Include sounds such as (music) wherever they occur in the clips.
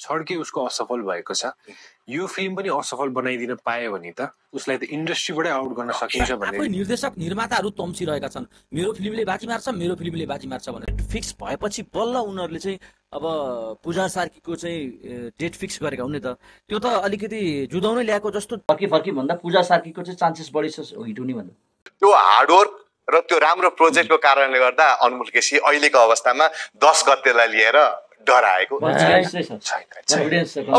छड्के उसको असफल भएको छ। यो फिल्म पनि असफल बनाइदिन पायो भने त उसलाई त इन्डस्ट्रीबाटै आउट गर्न सकिन्छ आफै भन्ने निर्देशक निर्माताहरू तम्सिरहेका छन्। मेरो फिल्मले बाजी मार्छ मेरो फिल्मले बाजी मार्छ भनेर। फिक्स भएपछि बल्ल उनीहरूले चाहिँ अब पूजा सार्कीको चाहिँ डेट फिक्स गरेका हुन् नि त। त्यो त अलिकति जुदाउनै ल्याएको जस्तो। फर्की फर्की भन्दा पूजा सार्कीको चाहिँ चान्सेस बढी छ हिट हुने भन्दा। त्यो हार्डवर्क र त्यो राम्रो प्रोजेक्टको कारणले गर्दा अनमोल केसी अहिलेको अवस्थामा दस गतेलाई लिएर डराएको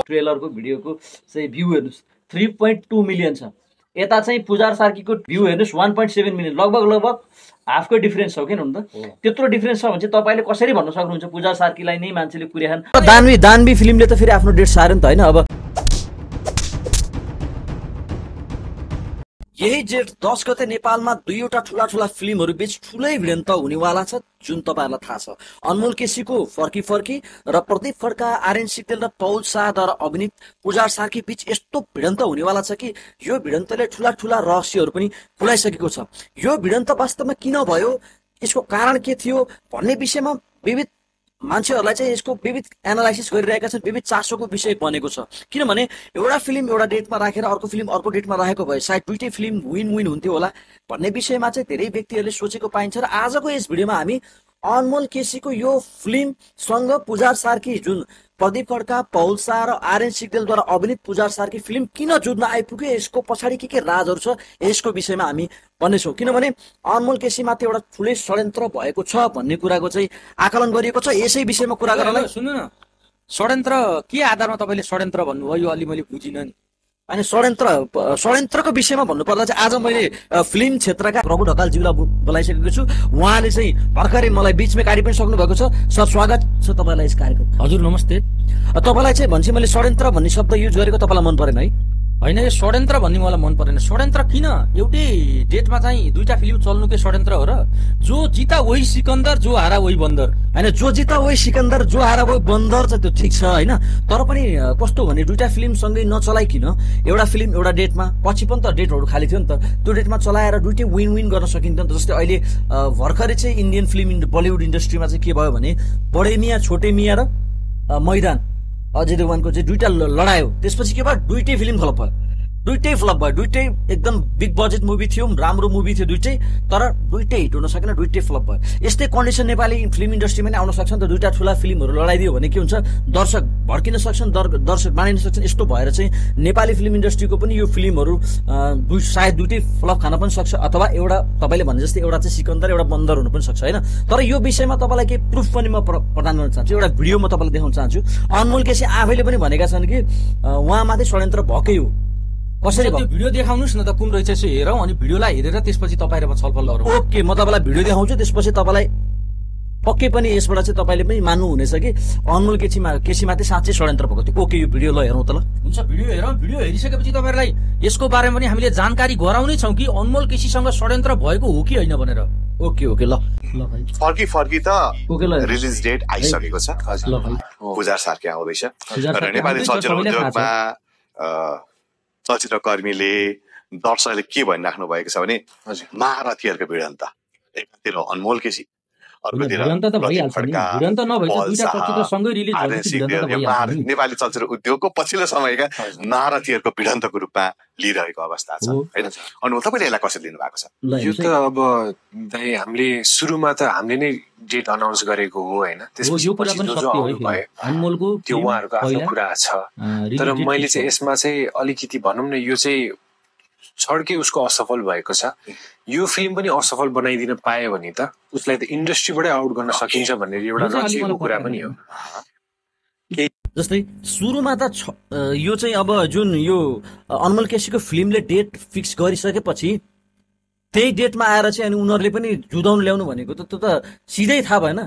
ट्रेलरको भिडियोको चाहिँ भ्यू हेर्नुहोस्। थ्री पोइन्ट टू मिलियन छ। यता चाहिँ पूजा सार्कीको भ्यू हेर्नुहोस्। वान पोइन्ट सेभेन मिलियन लगभग लगभग हाफकै डिफरेन्स छ किन हुनु त? त्यत्रो डिफरेन्स छ भने चाहिँ तपाईँले कसरी भन्न सक्नुहुन्छ? पूजा सार्कीलाई नै मान्छेले कुर्याछन् दानवी दानवी फिल्मले त फेरि आफ्नो डेट सार्यो नि त होइन? अब यही जेठ दस गते नेपालमा दुईवटा ठुला ठुला फिल्महरू बीच ठुलै भिडन्त हुनेवाला छ जुन तपाईँहरूलाई थाहा छ। अनमोल केसीको फर्की फर्की र प्रदीप खड्का आर्यन सिक्देल र पौल शाहद्वारा अभिनीत पुजार सार्की बीच यस्तो भिडन्त हुनेवाला छ कि यो भिडन्तले ठुला ठुला रहस्यहरू पनि खुलाइसकेको छ। यो भिडन्त वास्तवमा किन भयो? यसको कारण के थियो? भन्ने विषयमा विविध मान्छेहरूलाई चाहिँ यसको विविध एनालाइसिस गरिरहेका छन् विविध चासोको विषय बनेको छ। किनभने एउटा फिल्म एउटा डेटमा राखेर अर्को फिल्म अर्को डेटमा राखेको भए सायद दुइटै फिल्म विन विन हुन्थ्यो होला भन्ने विषयमा चाहिँ धेरै व्यक्तिहरूले सोचेको पाइन्छ र आजको यस भिडियोमा हामी अनमोल केसीको यो फिल्मसँग पुजार सार्की जुन प्रदीप खड्का पौल शाह र आर्यन सिग्देलद्वारा अभिनीत पुजार सार्की फिल्म किन जुझ्न आइपुग्यो यसको पछाडि के के राजहरू छ यसको विषयमा हामी भन्नेछौँ। किनभने अनमोल केसीमाथि एउटा ठुलै षड्यन्त्र भएको छ भन्ने कुराको चाहिँ आकलन गरिएको छ। यसै विषयमा कुरा गर्नलाई सुन्नु न। षड्यन्त्र के आधारमा तपाईँले षड्यन्त्र भन्नुभयो यो अलि मैले बुझिनँ नि। अनि षड्यन्त्र षड्यन्त्रको विषयमा भन्नुपर्दा चाहिँ आज मैले फिल्म क्षेत्रका रघु ढकालज्यूलाई बोलाइसकेको छु। उहाँले चाहिँ भर्खरै मलाई बिचमै कार्य पनि सक्नु भएको छ। सर स्वागत छ तपाईँलाई यस कार्यक्रम हजुर नमस्ते। तपाईँलाई चाहिँ भन्छ मैले षड्यन्त्र भन्ने शब्द युज गरेको तपाईँलाई मन परेन है? होइन यो षड्यन्त्र भन्ने मलाई मन परेन। षड्यन्त्र किन? एउटै डेटमा चाहिँ दुईटा फिल्म चल्नुकै षड्यन्त्र हो र? जो जिता वही सिकन्दर जो हारा वही बन्दर। होइन जो जिता वही सिकन्दर जो हारा वही बन्दर चाहिँ त्यो ठिक छ होइन? तर पनि कस्तो भने दुइटा फिल्म सँगै नचलाइकन एउटा फिल्म एउटा डेटमा पछि पनि त डेटहरू खाली थियो नि त। त्यो डेटमा चलाएर दुइटै विन विन गर्न सकिन्थ्यो नि त। जस्तै अहिले भर्खरै चाहिँ इन्डियन फिल्म बलिउड इन्डस्ट्रीमा चाहिँ के भयो भने बडे मिया छोटे मिया र मैदान। अजय देवगनको चाहिँ दुइटा लडायो त्यसपछि के भयो? दुइटै फिल्म फ्लप भयो। दुइटै फ्लप भयो। दुइटै एकदम बिग बजेट मुभी थियो राम्रो मुभी थियो दुइटै तर दुइटै हिट हुन सकेन दुइटै फ्लप भयो। यस्तै कन्डिसन नेपाली फिल्म इन्डस्ट्रीमा नै आउन सक्छ नि त। दुइटा ठुला फिल्महरू लडाइदियो भने के हुन्छ? दर्शक भड्किन सक्छन् दर दर्शक मानिन सक्छन्। यस्तो भएर चाहिँ नेपाली फिल्म इन्डस्ट्रीको पनि यो फिल्महरू दुई सायद दुइटै फ्लप खान पनि सक्छ अथवा एउटा तपाईँले भने जस्तै एउटा चाहिँ सिकन्दर एउटा बन्दर हुनु पनि सक्छ होइन? तर यो विषयमा तपाईँलाई केही प्रुफ पनि म प्र- प्रदान गर्न चाहन्छु। एउटा भिडियो म तपाईँलाई देखाउन चाहन्छु। अनमोल केसी आफैले पनि भनेका छन् कि अँ, उहाँमाथि षड्यन्त्र भएकै हो। कसरी त्यो भिडियो देखाउनुहोस् न त कुन रहेछ यसो हेरौँ अनि भिडियोलाई हेरेर त्यसपछि तपाईँ र म छलफल गरौँ। ओके म तपाईँलाई भिडियो देखाउँछु त्यसपछि तपाईँलाई पक्कै पनि यसबाट चाहिँ तपाईँले पनि मान्नुहुनेछ कि? अनमोल केसीमा केसीमाथि साँच्चै षड्यन्त्र भएको थियो। ओके यो भिडियो ल हेरौँ त ल। हुन्छ भिडियो हेरौँ भिडियो हेरिसकेपछि तपाईँहरूलाई यसको बारेमा पनि हामीले जानकारी गराउनै छौँ कि अनमोल केसीसँग षड्यन्त्र भएको हो कि होइन भनेर। ओके ओके ल। ल भाइ। फर्की फर्की त ओके ल। हेर्नुहोस्। रिलिज डेट आइसकेको छ। ल भाइ। पुजार सार्की आउँदैछ। र नेपाली आउँदैछ, चलचित्र। उद्योगमा अ, चलचित्र कर्मीले दर्शकले के भनिराख्नु भएको छ भने महारथीहरूको भिडन्त। एकातिर अनमोल केसी। नेपाली चलचित्र उद्योगको पछिल्लो समयका हजुर। महारथीहरूको भिडन्तको रूपमा लिइरहेको अवस्था छ। हो। होइन? अनुमोल तपाईँले यसलाई कसरी लिनु भएको छ यो त। अब दाइ हामीले सुरुमा त हामीले नै डेट अनाउन्स गरेको हो होइन? त्यो उहाँहरूको आफ्नो कुरा छ। तर मैले चाहिँ यसमा चाहिँ अलिकति भनौँ न यो चाहिँ छड्के उसको असफल भएको छ। यो फिल्म पनि असफल बनाइदिन पायो भने त उसलाई त इन्डस्ट्रीबाटै आउट गर्न सकिन्छ भन्ने एउटा मलाई कुरा पनि हो। जस्तै सुरुमा त यो चाहिँ अब जुन यो अनमोल केसीको फिल्मले डेट फिक्स गरिसकेपछि त्यही डेटमा आएर चाहिँ अनि उनीहरूले पनि जुदाउनु ल्याउनु भनेको त त्यो त सिधै थाहा भएन।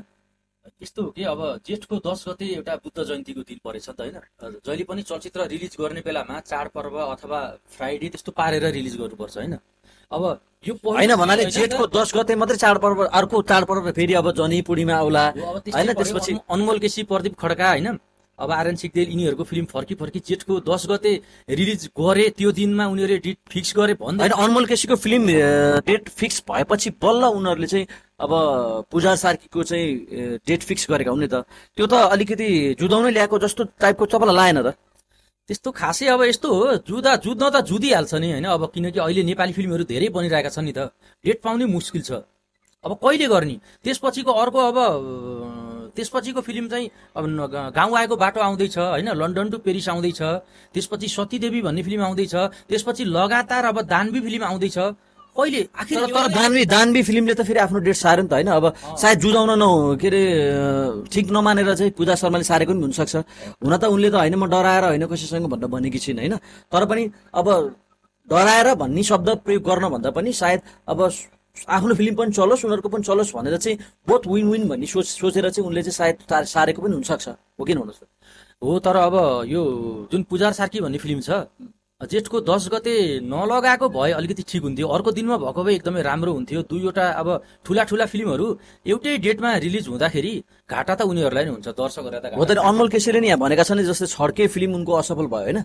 यस्तो हो कि अब जेठको दस गते एउटा बुद्ध जयन्तीको दिन परेछ त होइन? जहिले पनि चलचित्र रिलिज गर्ने बेलामा चाडपर्व अथवा फ्राइडे त्यस्तो पारेर रिलिज गर्नुपर्छ होइन? अब यो होइन भन्नाले? जेठको दस गते मात्रै चाडपर्व अर्को चाडपर्व फेरि अब जनी पूर्णिमा आउला होइन। त्यसपछि अन- अनमोल केसी प्रदीप खड्का होइन अब आर्यन सिग्देल यिनीहरूको फिल्म फर्की फर्की जेठको दस गते रिलिज गरे त्यो दिनमा उनीहरूले डेट फिक्स गरे भन्दै होइन अनमोल केसीको फिल्म डेट फिक्स भएपछि बल्ल उनीहरूले चाहिँ अब पूजा सार्कीको चाहिँ डेट फिक्स गरेका हुन् नि त त्यो त अलिकति जुदाउनै ल्याएको जस्तो टाइपको तपाईँलाई लागेन त त्यस्तो खासै अब यस्तो हो जुदा जुद्न त जुदिहाल्छ नि होइन? अब किनकि अहिले नेपाली फिल्महरू धेरै बनिरहेका छन् नि त। डेट पाउनै मुस्किल छ। अब कहिले गर्ने? त्यसपछिको अर्को अब त्यसपछिको फिल्म चाहिँ अब गाउँ आएको बाटो आउँदैछ होइन? लन्डन टु पेरिस आउँदैछ। त्यसपछि सतीदेवी भन्ने फिल्म आउँदैछ। त्यसपछि लगातार अब दानवी फिल्म आउँदैछ। कहिले? आखिर तर दानवी दानवी फिल्मले त फेरि आफ्नो डेट सार्यो नि त होइन? अब सायद जुदाउन न के अरे ठिक नमानेर चाहिँ पूजा शर्माले सारेको पनि हुनसक्छ। हुन त उनले त होइन म डराएर होइन कसैसँग भनेर भनेकी छिन् होइन? तर पनि अब डराएर भन्ने शब्द प्रयोग गर्न भन्दा पनि सायद अब आफ्नो फिल्म पनि चलोस् उनीहरूको पनि चलोस् भनेर चाहिँ बोथ विन विन भन्ने सोच सोचेर चाहिँ उनले चाहिँ सायद सारेको पनि हुनसक्छ। हो किन हुनुहोस् हो तर अब यो जुन पुजार सार्की भन्ने फिल्म छ जेठको दस गते नलगाएको भए अलिकति ठिक हुन्थ्यो। अर्को दिनमा भएको भए एकदमै राम्रो हुन्थ्यो। दुईवटा अब ठुला ठुला फिल्महरू एउटै डेटमा रिलिज हुँदाखेरि घाटा त उनीहरूलाई नै हुन्छ दर्शकहरूलाई त हो घाटा त अनमोल केसीले नि यहाँ भनेका छन् जस्तै छड्के फिल्म उनको असफल भयो होइन?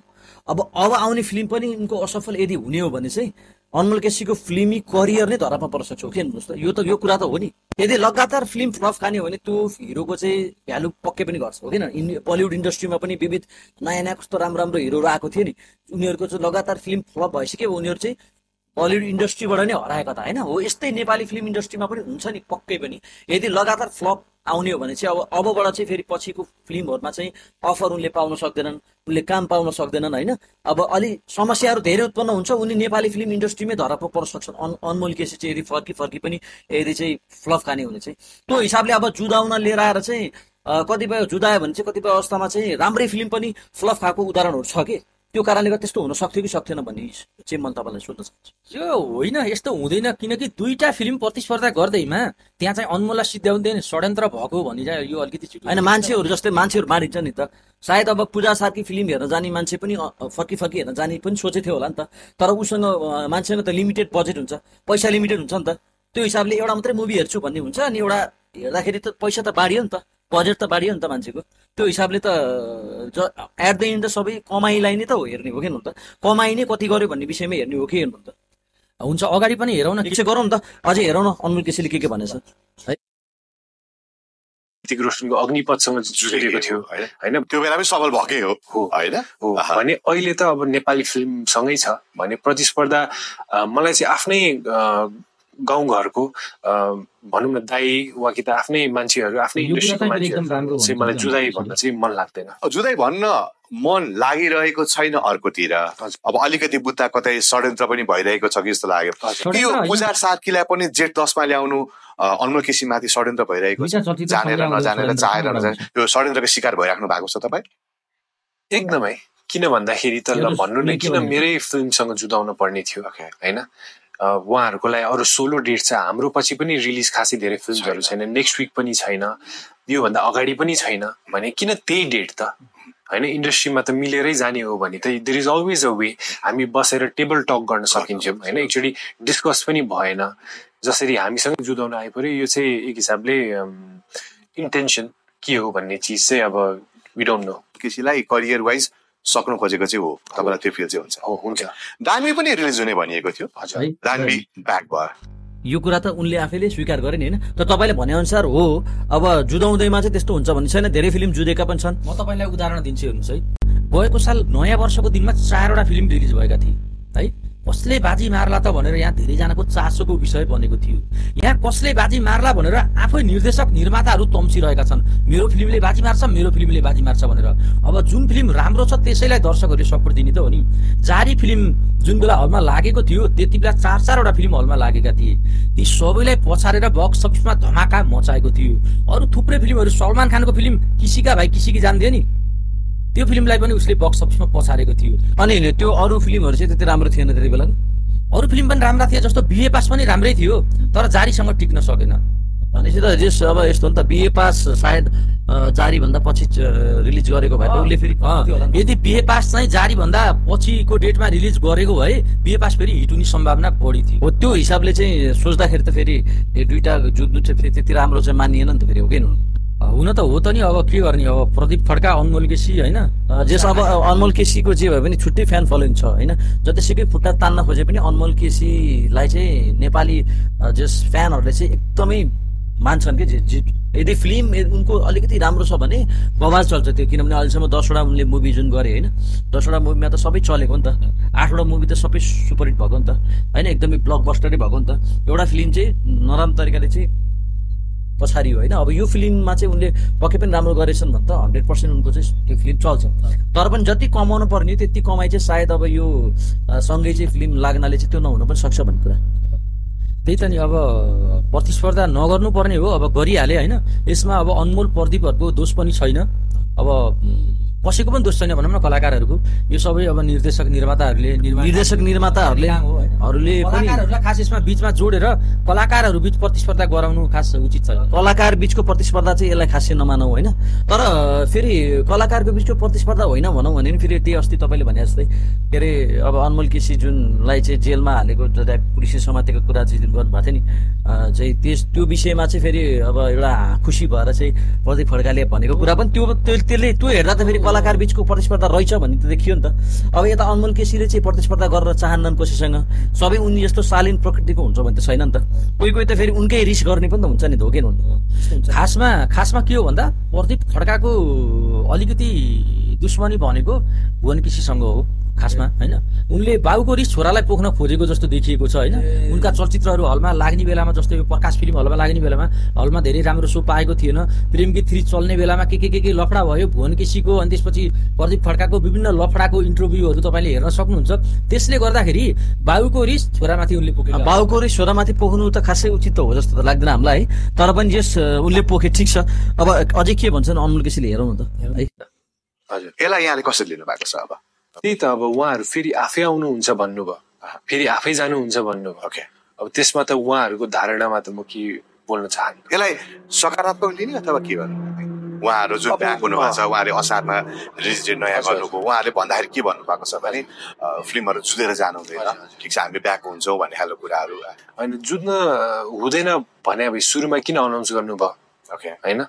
अब अब आउने फिल्म पनि उनको असफल यदि हुने हो भने चाहिँ अनमोल केसीको फिल्मी करियर नै धरापमा पर्न सक्छ कि हेर्नुहोस् त। यो त यो कुरा त हो नि। यदि लगातार फिल्म फ्लप खाने हो भने त्यो हिरोको चाहिँ भ्यालु पक्कै पनि घट्छ हो किन बलिउड इन्डस्ट्रीमा पनि विविध नयाँ नयाँ कस्तो राम्रो राम्रो हिरोहरू आएको थियो नि। उनीहरूको चाहिँ लगातार फिल्म फ्लप भइसक्यो उनीहरू चाहिँ बलिउड इन्डस्ट्रीबाट नै हराएको त होइन? हो यस्तै नेपाली फिल्म इन्डस्ट्रीमा पनि हुन्छ नि पक्कै पनि। यदि लगातार फ्लप आउने हो भने चाहिँ अब अबबाट चाहिँ फेरि पछिको फिल्महरूमा चाहिँ अफर उनले पाउन सक्दैनन् उनले काम पाउन सक्दैनन् होइन? अब अलि समस्याहरू धेरै उत्पन्न हुन्छ उनी नेपाली फिल्म इन्डस्ट्रीमै धरापमा पर्न सक्छन्। अन अनमोल केसी चाहिँ यदि फर्की फर्की पनि यदि चाहिँ फ्लप खाने हुने चाहिँ। त्यो हिसाबले अब जुदाउन लिएर आएर चाहिँ कतिपय जुदायो भने चाहिँ कतिपय अवस्थामा चाहिँ राम्रै फिल्म पनि फ्लप खाएको उदाहरणहरू छ कि? त्यो कारणले गर्दा त्यस्तो हुन सक्थ्यो कि सक्थेन भन्ने चाहिँ मैले तपाईँलाई सोध्न चाहन्छु। यो होइन यस्तो हुँदैन किनकि दुईटा फिल्म प्रतिस्पर्धा गर्दैमा त्यहाँ चाहिँ अनमोललाई सिद्ध्याउँदैन षड्यन्त्र भएको भन्ने चाहिँ यो अलिकति छिटो होइन मान्छेहरू जस्तै मान्छेहरू मारिन्छ नि त। सायद अब पूजा सार्की फिल्म हेर्न जाने मान्छे पनि फर्की फर्की हेर्न जाने पनि सोचेको थियो होला नि त। तर उसँग मान्छेसँग त लिमिटेड बजेट हुन्छ पैसा लिमिटेड हुन्छ नि त। त्यो हिसाबले एउटा मात्रै मुभी हेर्छु भन्ने हुन्छ अनि एउटा हेर्दाखेरि त पैसा त बाढियो नि त। बजेट त बाढियो नि त मान्छेको। त्यो हिसाबले त एट द एन्ड त सबै कमाइलाई नै त हो हेर्ने हो कि हेर्नु त? कमाइ नै कति गर्यो भन्ने विषयमा हेर्ने हो कि हेर्नु त? हुन्छ अगाडि पनि हेरौँ न ठिक छ गरौँ न त। अझै हेरौँ न अनमोल केसीले के के भनेछ? ऋतिक रोशनको अग्निपथसँग जुझेको थियो होइन? होइन त्यो बेला पनि सफल भएकै हो। हो। होइन? हो। भने अहिले त अब नेपाली फिल्मसँगै छ। भने प्रतिस्पर्धा मलाई चाहिँ आफ्नै गाउँघरको भनौँ न दाई वा कि त आफ्नै मान्छेहरू आफ्नै इन्डस्ट्रीको मान्छेहरू चाहिँ मलाई जुदाई। भन्न चाहिँ मन लाग्दैन जुदाई भन्न मन लागिरहेको छैन अर्कोतिर। अब अलिकति बुत्ता कतै षड्यन्त्र पनि भइरहेको छ कि जस्तो लाग्यो हजुर। कि यो षड्यन्त्र होइन। पुजार सार्कीलाई पनि जेठ दसमा ल्याउनु अनमोल केसीमाथि षड्यन्त्र भइरहेको जानेर नजानेर चाहेर सँगै नजानेर यो षड्यन्त्रको शिकार भइराख्नु भएको छ तपाईँ एकदमै किन भन्दाखेरि त ल भन्नु नै किन? मेरै फिल्मसँग जुदाउन पर्ने थियो होइन उहाँहरूको लागि अरू सोलो डेट छ हाम्रो पछि पनि रिलिज खासै धेरै फिल्महरू छैन। नेक्स्ट विक पनि छैन। योभन्दा अगाडि पनि छैन भने किन त्यही डेट त? होइन इन्डस्ट्रीमा त मिलेरै जाने हो भने त there is always a way हामी बसेर टेबल टक गर्न सकिन्छौँ। होइन एकचोटि डिस्कस पनि भएन। जसरी हामीसँग जुदाउन आइपऱ्यो यो चाहिँ एक हिसाबले इन्टेन्सन के हो भन्ने चिज चाहिँ अब वी डोन्ट नो केसीलाई करियर वाइज सक्नु खोजेको चाहिँ हो। तपाईँलाई त्यो फिल चाहिँ हुन्छ। हो हुन्छ। दानवी पनि रिलिज हुने भनिएको थियो। दानवी ब्याक भयो यो कुरा त उनले आफैले स्वीकार गरे नि होइन? तर तपाईँले भनेअनुसार हो अब जुदाउँदैमा चाहिँ त्यस्तो हुन्छ भन्ने छैन। धेरै फिल्म जुधेका पनि छन्। म तपाईँलाई उदाहरण दिन्छु हेर्नुहोस् है। गएको साल नयाँ वर्षको दिनमा चारवटा फिल्म रिलिज भएका थिए है? कसले बाजी मार्ला त भनेर यहाँ धेरैजनाको चासोको विषय बनेको थियो। यहाँ कसले बाजी मार्ला भनेर आफै निर्देशक निर्माताहरू तम्सिरहेका छन्। मेरो फिल्मले बाजी मार्छ मेरो फिल्मले बाजी मार्छ भनेर। अब जुन फिल्म राम्रो छ त्यसैलाई दर्शकहरूले सपोर्ट दिने त हो नि। जारी फिल्म जुन बेला हलमा लागेको थियो त्यति बेला चार चारवटा फिल्म हलमा लागेका थिए। ती सबैलाई पछारेर बक्स अफिसमा धमाका मचाएको थियो। अरू थुप्रै फिल्महरू सलमान खानको फिल्म किसिका भाइ किसिकी जान्थ्यो नि। त्यो फिल्मलाई पनि उसले बक्स अफिसमा पछारेको थियो। अनि त्यो अरू फिल्महरू चाहिँ त्यति राम्रो थिएन त्यति बेला। अरू फिल्म पनि राम्रा थिए जस्तो बिए पास पनि राम्रै थियो तर जारीसँग टिक्न सकेन। भनेपछि त जस अब यस्तो नि त बिए पास सायद अ, जारी भन्दा पछि रिलिज गरेको भए उसले फेरि। यदि बिए पास चाहिँ जारी भन्दा पछिको डेटमा रिलिज गरेको भए बिए पास फेरि हिट हुने सम्भावना बढी थियो। हो त्यो हिसाबले चाहिँ सोच्दाखेरि त फेरि दुइटा जुझ्नु चाहिँ फेरि त्यति राम्रो चाहिँ मानिएन नि त फेरि हो कि हुन त हो त नि अब के गर्ने अब प्रदीप खड्का अनमोल केसी होइन? जस अब अनमोल केसीको जे भए पनि छुट्टै फ्यान फलोइङ छ होइन? जतिसुकै खुट्टा तान्न खोजे पनि अनमोल केसीलाई चाहिँ नेपाली जस फ्यानहरूले चाहिँ एकदमै मान्छन् कि जे- जे- यदि फिल्म उनको अलिकति राम्रो छ भने बवाल चल्छ त्यो किनभने अहिलेसम्म दसवटा उनले मुभी जुन गरे होइन? दसवटा मुभीमा त सबै चलेको नि त। आठवटा मुभी त सबै सुपरहिट भएको नि त होइन? एकदमै ब्लकबस्टरै भएको नि त। एउटा फिल्म चाहिँ नराम्रो तरिकाले चाहिँ पछाडि होइन? अब यो फिल्ममा चाहिँ उनले पक्कै पनि राम्रो गरेछन् भने त हन्ड्रेड पर्सेन्ट उनको चाहिँ त्यो फिल्म चल्छ। तर पनि जति कमाउनु पर्ने त्यति कमाइ चाहिँ सायद अब यो सँगै चाहिँ फिल्म लाग्नाले चाहिँ त्यो नहुन पनि सक्छ भन्ने कुरा। त्यही त नि अब प्रतिस्पर्धा नगर्नु पर्ने हो अब गरिहाले होइन? यसमा अब अनमोल प्रदीपहरूको दोष पनि छैन। अब कसैको पनि दोष छैन भनौँ न कलाकारहरूको। यो सबै अब निर्देशक निर्माताहरूले निर्देशक निर्माताहरूले। हरूले पनि खास यसमा बिचमा जोडेर कलाकारहरू बिच प्रतिस्पर्धा गराउनु खास उचित छैन कलाकार बिचको प्रतिस्पर्धा चाहिँ यसलाई खासै नमानौ होइन। तर फेरि कलाकारको बिचको प्रतिस्पर्धा होइन भनौँ भने नि फेरि त्यही अस्ति तपाईँले भने जस्तै के अरे अब अनमोल केसी जुनलाई चाहिँ जेलमा हालेको जता पुलिसले समातेको कुरा चाहिँ जुन गर्नुभएको थियो नि चाहिँ त्यस त्यो विषयमा चाहिँ फेरि अब एउटा खुसी भएर चाहिँ प्रदीप खड्काले भनेको कुरा पनि त्यो त्यो- त्यसले त्यो हेर्दा त फेरि कलाकार बिचको प्रतिस्पर्धा रहेछ भन्ने त देखियो नि त। अब यता अनमोल केसीले चाहिँ प्रतिस्पर्धा गरेर चाहन्नन् कसैसँग सबै उनी जस्तो शालीन प्रकृतिको हुन्छ भने त छैन नि त। कोही कोही त फेरि उनकै रिस गर्ने पनि त हुन्छ नि त हो कि हुनु खासमा खासमा के हो भन्दा प्रदीप खड्काको अलिकति दुश्मनी भनेको भुवन केसीसँग हो। खासमा होइन? उनले बाबुको रिस छोरालाई पोख्न खोजेको जस्तो देखिएको छ होइन? उनका चलचित्रहरू हलमा लाग्ने बेलामा जस्तै यो प्रकाश फिल्म हलमा लाग्ने बेलामा हलमा धेरै राम्रो सो पाएको थिएन। प्रेम गीत थ्री चल्ने बेलामा के के के के लफडा भयो भुवन केसीको अनि त्यसपछि प्रदीप खड्काको विभिन्न लफडाको इन्टरभ्यूहरू तपाईँले हेर्न सक्नुहुन्छ। त्यसले गर्दाखेरि बाबुको रिस छोरामाथि उनले पोखेको बाउको रिस छोरामाथि पोख्नु त खासै उचित त हो जस्तो त लाग्दैन हामीलाई है तर पनि यस उनले पोखे ठिक छ। अब अझै के भन्छन् अनमोल केसीले हेरौँ न त। है। हजुर। यसलाई यहाँले कसरी लिनु भएको छ अब? त्यही त अब उहाँहरू फेरि आफै आउनुहुन्छ भन्नुभयो। फेरि आफै जानुहुन्छ भन्नुभयो। ओके अब त्यसमा त उहाँहरूको धारणामा त म के बोल्न चाहन्छु यसलाई सकारात्मक लिने अथवा के गर्नु उहाँहरू जुन ब्याक हुनुभएको छ उहाँ- उहाँले असारमा रिलिज डेट नयाँ गर्नुभयो। उहाँले भन्दाखेरि के भन्नुभएको छ भने फिल्महरू छुँदेर जानु हुँदैन। ठिक छ हामी ब्याक हुन्छौँ भन्ने खालको कुराहरू। होइन जुत्न हुँदैन भने अब सुरुमा किन अनाउन्स गर्नुभयो? ओके होइन?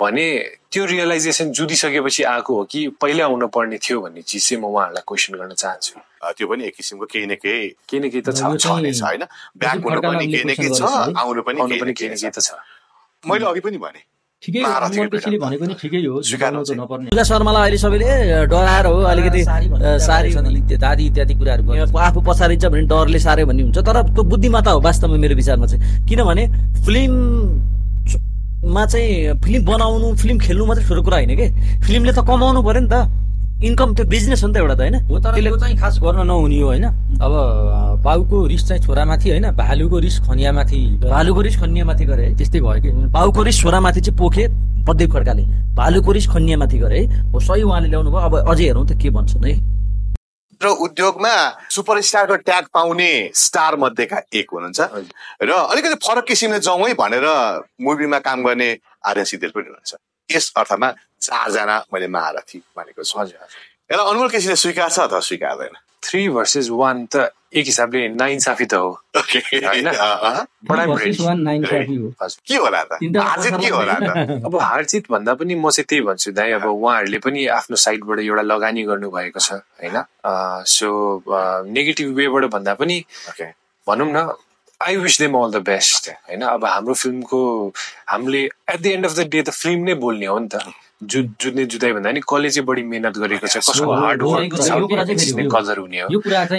भने त्यो रियलाइजेसन जुदिसकेपछि आएको हो कि पहिल्यै आउन पर्ने थियो भन्ने चिज चाहिँ म उहाँहरूलाई क्वेसन गर्न चाहन्छु। त्यो पनि एक किसिमको केही न केही केही न केही त छ। होइन? ब्याक हुनु पनि केही न केही छ आउनु पनि केही न केही त छ। मैले अघि पनि भने ठिकै हो। भनेको नि ठिकै हो। नपर्ने। पूजा शर्मालाई अहिले सबैले डराएर हो अलिकति सारी इत्यादि इत्यादि कुराहरू गर्छ। आफू पछाडिन्छ भने डरले सार्यो भन्ने हुन्छ तर त्यो बुद्धिमत्ता हो वास्तवमा मेरो विचारमा चाहिँ। किनभने फिल्ममा चाहिँ फिल्म बनाउनु फिल्म खेल्नु मात्रै ठुलो कुरा होइन कि? फिल्मले त कमाउनु पर्यो नि त। इन्कम त्यो बिजनेस हो नि त एउटा त होइन। हो तर त्यसले त्यो चाहिँ खास गर्न नहुने हो होइन। अब बाबुको रिस चाहिँ छोरामाथि होइन भालुको रिस खनियामाथि भालुको रिस खन्यामाथि गरे है त्यस्तै भयो कि। बाउको रिस छोरामाथि चाहिँ पोखे प्रदीप खड्काले। भालुको रिस खन्यामाथि गरे। है हो सही उहाँले ल्याउनु भयो अब अझै हेरौँ त के भन्छन् है। र उद्योगमा सुपरस्टारको ट्याग पाउने स्टार मध्येका एक हुनुहुन्छ। र अलिकति फरक किसिमले जाउँ है भनेर मुभीमा काम गर्ने आर्यन सिद्धेल पनि हुनुहुन्छ। यस अर्थमा चारजना मैले महारथी मानेको छु। यसलाई अनमोल केसीले स्वीकार छ अथवा स्वीकार्दैन? थ्री भर्सेस वान त एक हिसाबले नाइन्साफी त हो। (laughs) के होला त? (laughs) अब हारजित भन्दा पनि म चाहिँ त्यही भन्छु दाइ अब उहाँहरूले पनि आफ्नो साइडबाट एउटा लगानी गर्नुभएको छ होइन? सो नेगेटिभ वेबाट भन्दा पनि ओके भनौँ न I wish them all the best होइन? अब हाम्रो फिल्मको हामीले at the end of the day त फिल्म नै बोल्ने हो नि त। जु जुत्ने जुदाइ भन्दा नि कसले चाहिँ बढी मेहनत गरेको छ कसको हो, हो, हार्ड हो, वर्क यो कुरा- यो कुरा चाहिँ छ फेरि हो। कदर हुने हो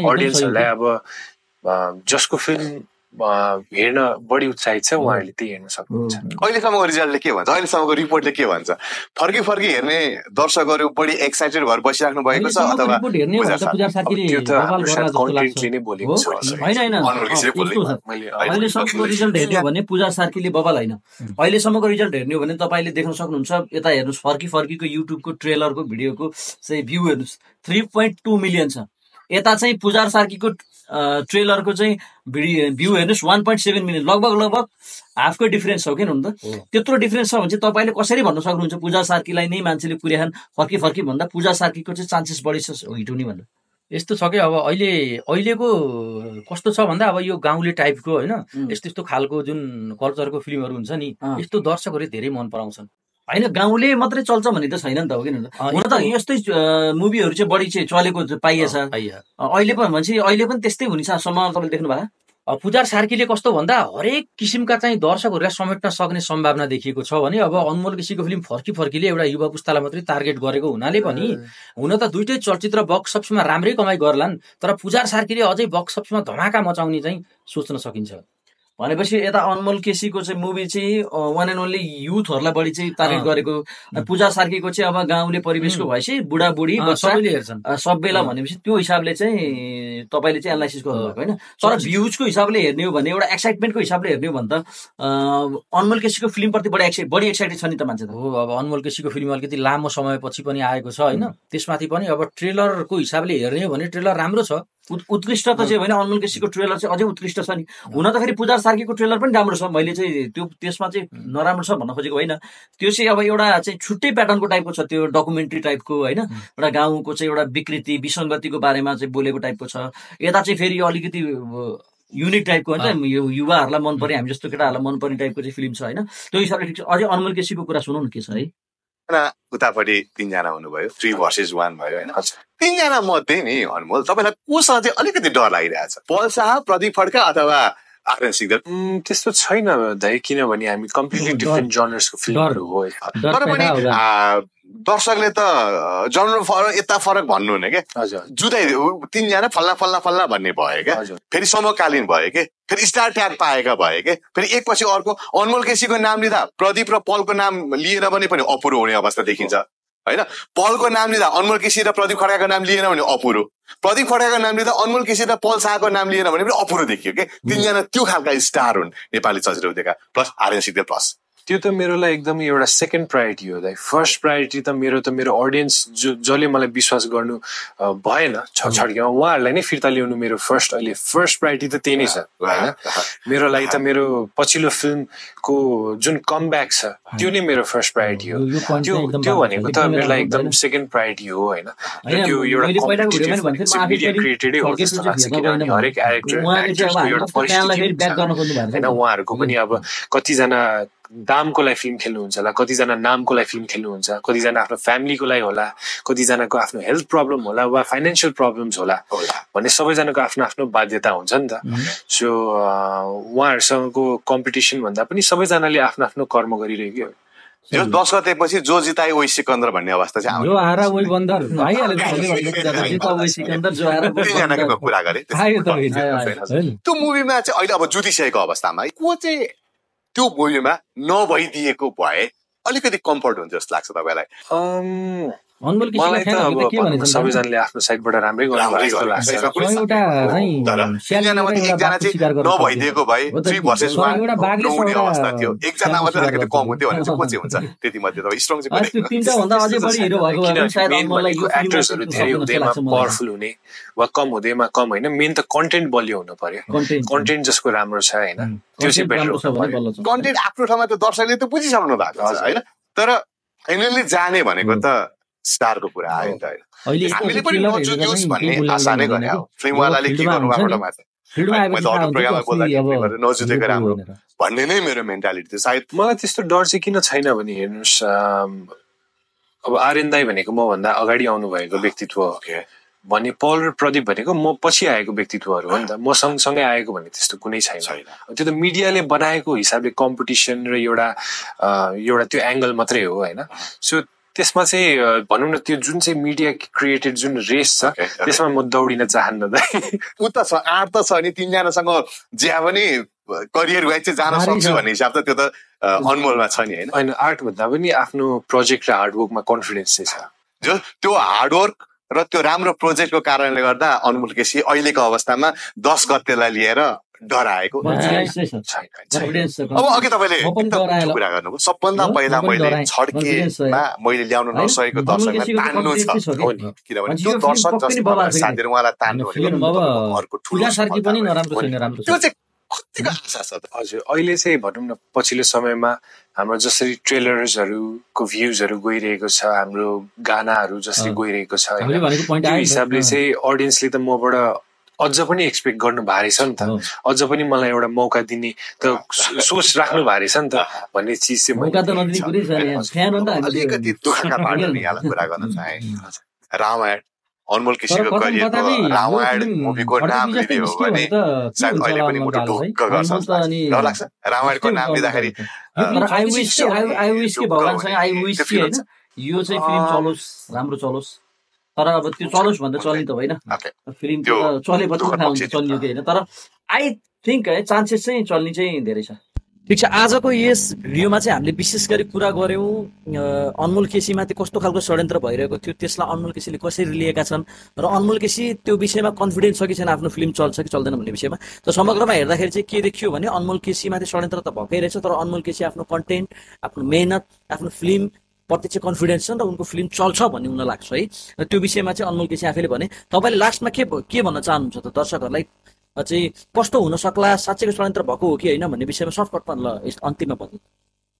अडियन्सहरूलाई। अब जसको फिल्म हेर्न बढी उत्साहित छ उहाँहरूले त्यही हेर्न सक्नुहुन्छ। अहिलेसम्मको रिजल्टले के भन्छ? अहिलेसम्मको रिपोर्टले के भन्छ? फर्की फर्की हेर्ने दर्शकहरू बढी एक्साइटेड भएर बसिराख्नु भएको छ अहिलेसम्मको अथवा रिपोर्ट हेर्ने हो भने त पूजा रिजल्ट हेर्ने हो भने सार्कीले बबाल होइन। अहिलेसम्मको रिजल्ट हेर्ने हो भने तपाईँले देख्न सक्नुहुन्छ यता हेर्नुहोस् फर्की फर्कीको युट्युबको ट्रेलरको भिडियोको चाहिँ भ्यू हेर्नुहोस् थ्री पोइन्ट टू मिलियन छ। यता चाहिँ पुजार सार्कीको ट्रेलरको चाहिँ भिडियो भ्यू हेर्नुहोस् वान पोइन्ट सेभेन मिलियन लगभग लगभग हाफकै डिफरेन्स छ किन त? त्यत्रो डिफरेन्स छ भने चाहिँ तपाईँले कसरी भन्न सक्नुहुन्छ? पूजा सार्कीलाई नै मान्छेले पुर्याछन् फर्की फर्की भन्दा पूजा सार्कीको चाहिँ चान्सेस बढी छ हिट हुने भन्दा। यस्तो छ कि अब अहिले अहिलेको कस्तो छ भन्दा अब यो गाउँले टाइपको होइन. यस्तो यस्तो खालको जुन कल्चरको फिल्महरू हुन्छ नि। यस्तो दर्शकहरूले धेरै मन पराउँछन्। होइन गाउँले मात्रै चल्छ भन्ने त छैन नि त हो किन हुन त यस्तै मुभीहरू चाहिँ बढी चाहिँ चलेको पाइएछ। अहिले पनि भनेपछि अहिले पनि त्यस्तै हुनेछ। सम्म तपाईँले देख्नु अब पुजार सार्कीले कस्तो भन्दा हरेक किसिमका चाहिँ दर्शकहरूलाई समेट्न सक्ने सम्भावना देखिएको छ भने अब अनमोल केसीको फिल्म फर्की फर्कीले एउटा युवा पुस्तालाई मात्रै टार्गेट गरेको हुनाले पनि हुन त दुइटै चलचित्र बक्स अफिसमा राम्रै कमाइ गर्लान् तर पुजार सार्कीले अझै बक्स अफिसमा धमाका मचाउने चाहिँ सोच्न सकिन्छ। भनेपछि यता अनमोल केसीको चाहिँ मुभी चाहिँ वान एन्ड ओन्ली युथहरूलाई बढी चाहिँ टार्गेट। गरेको पूजा सार्कीको चाहिँ अब गाउँले परिवेशको। भएपछि बुढाबुढी सबैलाई। भनेपछि त्यो हिसाबले चाहिँ तपाईँले चाहिँ एनालाइसिस गर्नुभएको होइन। तर भ्युजको हिसाबले हेर्ने हो भने एउटा एक्साइटमेन्टको हिसाबले हेर्ने हो भने त अनमोल केसीको फिल्मप्रति बढी एक्साइट बढी एक्साइटेड छ नि त मान्छे त। हो अब अनमोल केसीको फिल्म अलिकति लामो समयपछि पनि आएको छ होइन? त्यसमाथि पनि अब ट्रेलरको हिसाबले हेर्ने हो भने ट्रेलर राम्रो छ। उत्कृष्ट त चाहिँ होइन अनमोल केसीको ट्रेलर चाहिँ अझै उत्कृष्ट छ नि। हुन त फेरि पूजा सार्कीको ट्रेलर पनि राम्रो छ। मैले चाहिँ त्यो त्यसमा चाहिँ नराम्रो छ भन्न खोजेको होइन। त्यो चाहिँ अब एउटा चाहिँ छुट्टै प्याटर्नको टाइपको छ। त्यो डकुमेन्ट्री टाइपको होइन। एउटा गाउँको चाहिँ एउटा विकृति विसङ्गतिको बारेमा चाहिँ बोलेको टाइपको छ। यता चाहिँ फेरि अलिकति युनिक टाइपको हुन्छ नि, यो युवाहरूलाई मन पर्ने हामी जस्तो केटाहरूलाई मन पर्ने टाइपको चाहिँ फिल्म छ होइन। त्यो हिसाबले ठिक छ। अझै अनमोल केसीको कुरा सुनौ न के छ है। होइन, उतापट्टि तिनजना हुनुभयो। थ्री भर्सेस वान भयो होइन? तिनजना मध्ये नि अनमोल तपाईँलाई कोसँग चाहिँ अलिकति डर लागिरहेछ? पल शाह प्रदीप खड्का अथवा आर्यन त्यस्तो छैन दाइ किनभने हामी कम्प्लिटली डर- डिफ्रेन्ट जनर्सको फिल्महरू हो। तर पनि दर्शकले त जनर फरक यता फरक भन्नु हुने क्या जुदाइ ऊ तिनजना फल्ला फल्ला फल्ला भन्ने भयो क्या फेरि समकालीन भयो के? फेरि स्टार ट्याग पाएका भयो के? फेरि एकपछि अर्को अनमोल केसीको नाम लिँदा प्रदीप र पलको नाम लिएन भने पनि अपुरो हुने अवस्था देखिन्छ। होइन? पलको नाम लिँदा अनमोल केसी र प्रदीप खड्काको नाम लिएन भने अपुरो। प्रदीप खड्काको नाम लिँदा अनमोल केसी र पल शाहको नाम लिएन भने पनि अपुरो देखियो के? तिनजना त्यो खालका स्टार हुन् नेपाली चलचित्र उद्योगका प्लस आर्यन सिग्देल प्लस। त्यो त मेरो लागि एकदम एउटा सेकेन्ड प्रायोरिटी हो दाइ फर्स्ट प्रायोरिटी त मेरो त मेरो अडियन्स जो जसले मलाई विश्वास गर्नु भएन छड्केमा उहाँहरूलाई नै फिर्ता ल्याउनु मेरो फर्स्ट अहिले फर्स्ट प्रायोरिटी त त्यही नै छ होइन मेरो लागि त मेरो पछिल्लो फिल्मको जुन कमब्याक छ त्यो नै मेरो फर्स्ट प्रायोरिटी हो त्यो त्यो छ। भनेको त मेरो लागि एकदम। सेकेन्ड प्रायोरिटी हो होइन त्यो एउटा मिडिया क्रिएटेडै हो जस्तो लाग्छ किनभने हरेक एक्टर एक्टर्सको एउटा परिस्थिति ब्याक छ होइन। उहाँहरूको पनि अब कतिजना दामको लागि फिल्म खेल्नुहुन्छ होला कतिजना नामको लागि फिल्म खेल्नुहुन्छ कतिजना आफ्नो फ्यामिलीको लागि होला कतिजनाको आफ्नो हेल्थ प्रब्लम होला वा फाइनेन्सियल प्रब्लम्स होला भन्ने सबैजनाको आफ्नो आफ्नो बाध्यता हुन्छ नि त। सो उहाँहरूसँगको कम्पिटिसन भन्दा पनि सबैजनाले आफ्नो आफ्नो कर्म गरिरहेको हो। यो दस गतेपछि जो जिताए ओइ सिकन्दर भन्ने अवस्था चाहिँ जो आएर वही बन्दर। (laughs) (laughs) कुरा गरेँ। त्यो मुभीमा चाहिँ अहिले अब जुतिसकेको अवस्थामा को चाहिँ त्यो मुभीमा नभइदिएको भए अलिकति कम्फर्ट हुन्छ जस्तो लाग्छ तपाईँलाई। अनमोल मलाई त अब? सबैजनाले आफ्नो साइडबाट राम्रै नभइदिएको भए थ्री भर्सेस नहुने अवस्था थियो एकजना मात्रै गर्छ। कम हुन्थ्यो भने चाहिँ को चाहिँ हुन्छ त्यति मध्ये त स्ट्रङ चाहिँ अँ, त्यो को तिनटा भन्दा अझै बढी हिरो भएको भए पनि सायद मेन अनमोललाई यो भनेको फिल्ममा एक्टर्सहरू धेरै हुँदैमा। पावरफुल हुने वा कम हुँदैमा कम होइन मेन त कन्टेन्ट बलियो हुनु पर्यो। कन्टेन्ट जसको राम्रो छ होइन त्यो चाहिँ बेटर। कन्टेन्ट आफ्नो ठाउँमा त दर्शकले त बुझिसक्नु भएको छ। होइन तर फाइनली जाने भनेको त स्टारको कुरा आयो नि त होइन अहिले हामीले पनि नचुक्योस् भन्ने आशा नै गरे हो कि। फिल्मवालाले के फिल्डमा गर्नु हुन्छ नि, बाटोमा चाहिँ फिल्डमा मैले आएपछि त थाहा अरू हुन्छ प्रोग्राममा कि बोल्दाखेरि अस्ति अब तिमीहरू नजुतेको हिरो राम्रो। भन्ने नै मेरो मेन्टालिटी थियो सायद मलाई त्यस्तो डर चाहिँ किन छैन भने हेर्नुहोस् अब आर्यन दाई भनेको मभन्दा अगाडि आउनु भएको व्यक्तित्व. भने पल र प्रदीप भनेको म पछि आएको व्यक्तित्वहरू हो नि त म सँगसँगै आएको भन्ने त्यस्तो कुनै छैन छैन त्यो त मिडियाले बनाएको हिसाबले कम्पिटिसन र एउटा एउटा त्यो एङ्गल मात्रै हो होइन सो त्यसमा चाहिँ भनौँ न त्यो जुन चाहिँ मिडिया क्रिएटेड जुन रेस छ. त्यसमा म दौडिन चाहन्न दाइ ऊ त छ आठ त छ नि तिनजनासँग ज्या पनि करियर वाइज चाहिँ जान सक्छु। भन्ने हिसाब त त्यो त अनमोलमा छ नि होइन होइन आर्ट भन्दा पनि आफ्नो प्रोजेक्ट र हार्डवर्कमा कन्फिडेन्स चाहिँ छ जो त्यो हार्डवर्क र त्यो राम्रो प्रोजेक्टको कारणले गर्दा अनमोल केसी अहिलेको अवस्थामा दस गतेलाई लिएर डराएको। अब अघि तपाईँले। कुरा गर्नुभयो। सबभन्दा पहिला मैले छड्केमा मैले ल्याउन? नसकेको दर्शकलाई तान्नु छ। किनभने त्यो दर्शक कि। साथीहरू उहाँलाई तान्नु भनेको ठुलो त्यो चाहिँ कतिको आशा छ त? हजुर अहिले चाहिँ भनौँ न पछिल्लो समयमा हाम्रो जसरी ट्रेलर्सहरूको भ्युजहरू गइरहेको छ हाम्रो गानाहरू जसरी। गइरहेको छ। हिसाबले। चाहिँ अडियन्सले त मबाट अझ पनि एक्सपेक्ट गर्नु भारी छ नि त। अझ पनि मलाई एउटा मौका दिने त सोच राख्नु भारी छ नि त भन्ने चिज चाहिँ कुरै (laughs) गर्न चाहे। रामायण अनमोल कता चाहिँ रामायण मुभीको नाम लिने हो भने सायद अहिले पनि मुटु? ढुक्क गर्छ डर लाग्छ। रामायणको नाम लिँदाखेरि। यो चाहिँ फिल्म। चलोस् राम्रो चलोस्। तर अब त्यो चलोस् भन्दा चल्ने त होइन. फिल्म थाहा हुन्छ चल्ने हो कि होइन। तर आई थिङ्क है चान्सेस चाहिँ चल्ने चाहिँ धेरै छ। ठिक छ आजको यस भिडियोमा चाहिँ हामीले विशेष गरी कुरा गऱ्यौँ अ, अनमोल केसीमाथि कस्तो खालको षड्यन्त्र भइरहेको थियो त्यसलाई अनमोल केसीले कसरी लिएका छन् र अनमोल केसी त्यो विषयमा कन्फिडेन्स छ कि छैन आफ्नो फिल्म चल्छ कि चल्दैन भन्ने विषयमा। त समग्रमा हेर्दाखेरि चाहिँ के देखियो भने अनमोल केसीमाथि षड्यन्त्र त भएकै रहेछ तर अनमोल केसी आफ्नो कन्टेन्ट आफ्नो मेहनत आफ्नो फिल्म प्रति चाहिँ कन्फिडेन्स छ र उनको फिल्म चल्छ भन्ने हुन लाग्छ है। त्यो विषयमा चाहिँ अनमोल केसी आफैले भने तपाईँले लास्टमा के के भन्न चाहनुहुन्छ त दर्शकहरूलाई? चाहिँ कस्तो हुन सक्ला साँच्चैको षड्यन्त्र भएको हो कि होइन भन्ने विषयमा सर्टकटमा ल अन्तिममा भन्नु।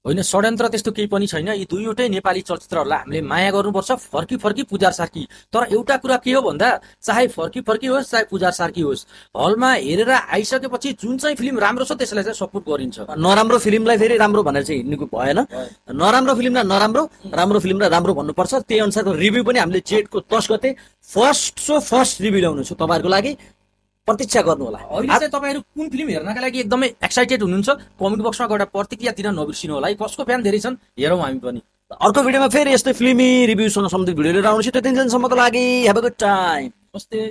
होइन षड्यन्त्र त्यस्तो केही पनि छैन। यी दुईवटै नेपाली चलचित्रहरूलाई हामीले माया गर्नुपर्छ फर्की फर्की पुजार सार्की तर एउटा कुरा के हो भन्दा चाहे फर्की फर्की होस् चाहे पुजार सार्की होस् हलमा हेरेर आइसकेपछि जुन चाहिँ फिल्म राम्रो छ त्यसलाई चाहिँ सपोर्ट गरिन्छ। नराम्रो फिल्मलाई फेरि राम्रो भनेर चाहिँ हिँड्नुको भएन। नराम्रो फिल्मलाई नराम्रो राम्रो फिल्मलाई राम्रो भन्नुपर्छ। त्यही अनुसारको रिभ्यू पनि हामीले जेठको दस गते फर्स्ट सो फर्स्ट रिभ्यू ल्याउनु छु तपाईँहरूको लागि। प्रतीक्षा गर्नु होला अहिले चाहिँ तपाईँहरू कुन फिल्म हेर्नका लागि एकदमै एक्साइटेड हुनुहुन्छ कमेन्ट बक्समा गएर प्रतिक्रिया दिन नबिर्सिनु होला। है कसको फ्यान धेरै छन् हेरौँ हामी पनि। अर्को भिडियोमा फेरि यस्तै फिल्मी रिभ्यूसँग सम्बन्धित भिडियो लिएर आउनेछु त्यो तिनजनासम्मको लागि हेभ अ गुड टाइम कस्तै